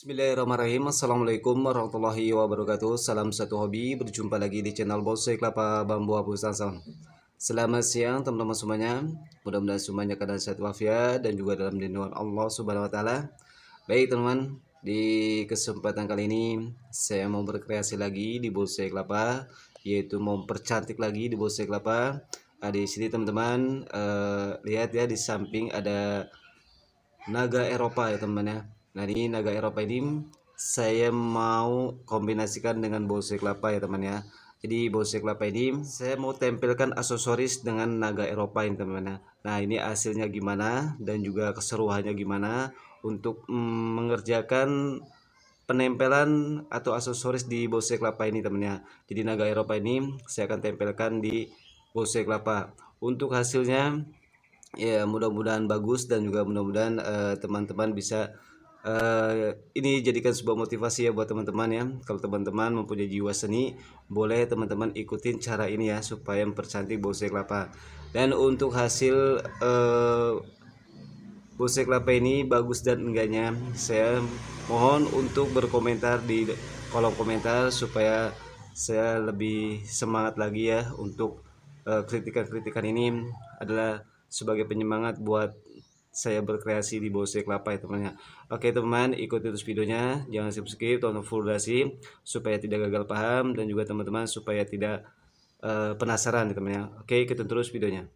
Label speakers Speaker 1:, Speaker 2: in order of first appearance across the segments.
Speaker 1: Bismillahirrahmanirrahim. Assalamualaikum warahmatullahi wabarakatuh. Salam satu hobi Berjumpa lagi di channel Bonsai Kelapa Bambu Abu Sansam Selamat siang teman-teman semuanya. Mudah-mudahan semuanya keadaan sehat walafiat Dan juga dalam lindungan Allah subhanahu wa ta'ala. Baik teman-teman Di kesempatan kali ini Saya mau berkreasi lagi di Bonsai Kelapa Yaitu mau percantik lagi di Bonsai Kelapa. Nah, Di sini teman-teman uh, Lihat ya di samping ada Naga Eropa ya teman-teman ya Nah ini naga Eropa ini saya mau kombinasikan dengan bonsai kelapa ya teman ya. Jadi bonsai kelapa ini saya mau tempelkan aksesoris dengan naga Eropa ini teman ya. Nah ini hasilnya gimana dan juga keseruannya gimana untuk mm, mengerjakan penempelan atau aksesoris di bonsai kelapa ini teman ya. Jadi naga Eropa ini saya akan tempelkan di bonsai kelapa. Untuk hasilnya ya mudah-mudahan bagus dan juga mudah-mudahan eh, teman-teman uh, bisa uh, ini jadikan sebuah motivasi ya buat teman-teman ya. Kalau teman-teman mempunyai jiwa seni boleh teman-teman ikutin cara ini ya supaya mempercantik bonsai kelapa dan untuk hasil uh, bonsai kelapa ini bagus dan enggaknya saya mohon untuk berkomentar di kolom komentar supaya saya lebih semangat lagi ya untuk eh, kritikan-kritikan uh, ini adalah sebagai penyemangat buat saya berkreasi di bonsai kelapa ya teman-teman. Oke teman, ikuti terus videonya, jangan skip skip, tonton full durasi supaya tidak gagal paham dan juga teman-teman supaya tidak uh, penasaran ya teman-teman. Oke, ikuti terus videonya.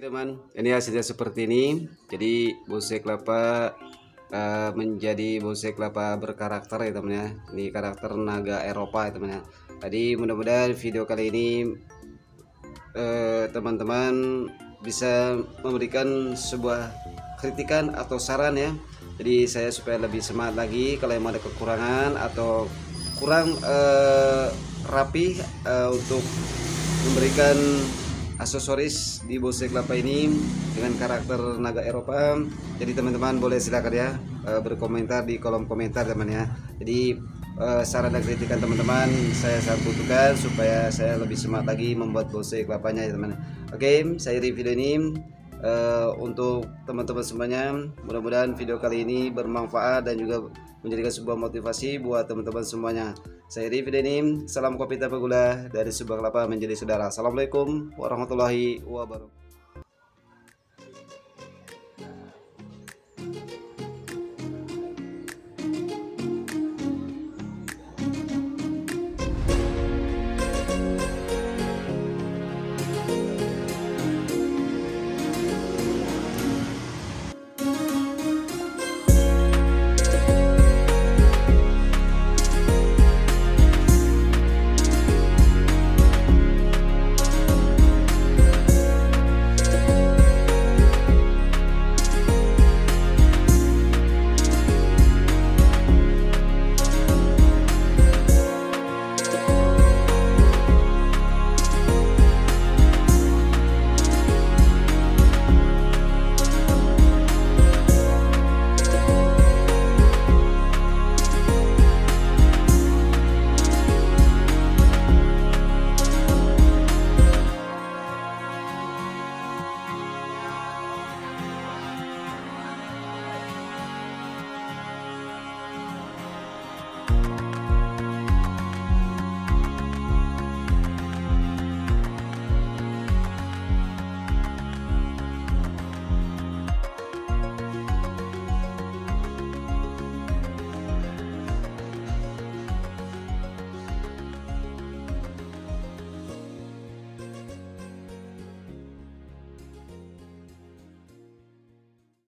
Speaker 1: Teman. Ini hasilnya seperti ini. Jadi bonsai kelapa uh, menjadi bonsai kelapa berkarakter ya teman ya. Ini karakter naga Eropa ya teman ya. Tadi mudah-mudahan video kali ini eh, teman-teman uh, bisa memberikan sebuah kritikan atau saran ya. Jadi saya supaya lebih semangat lagi kalau yang ada kekurangan atau kurang uh, rapi uh, untuk memberikan aksesoris di bonsai kelapa ini dengan karakter naga Eropa. Jadi teman-teman boleh silakan ya uh, berkomentar di kolom komentar teman ya. Jadi uh, saran dan kritikan teman-teman saya sangat butuhkan supaya saya lebih semangat lagi membuat bonsai kelapanya ya teman oke saya review ini uh, untuk teman-teman semuanya mudah-mudahan video kali ini bermanfaat dan juga menjadikan sebuah motivasi buat teman-teman semuanya. Saya Rifki Denim salam kopi tanpa gula dari sebuah kelapa menjadi saudara. Assalamualaikum warahmatullahi wabarakatuh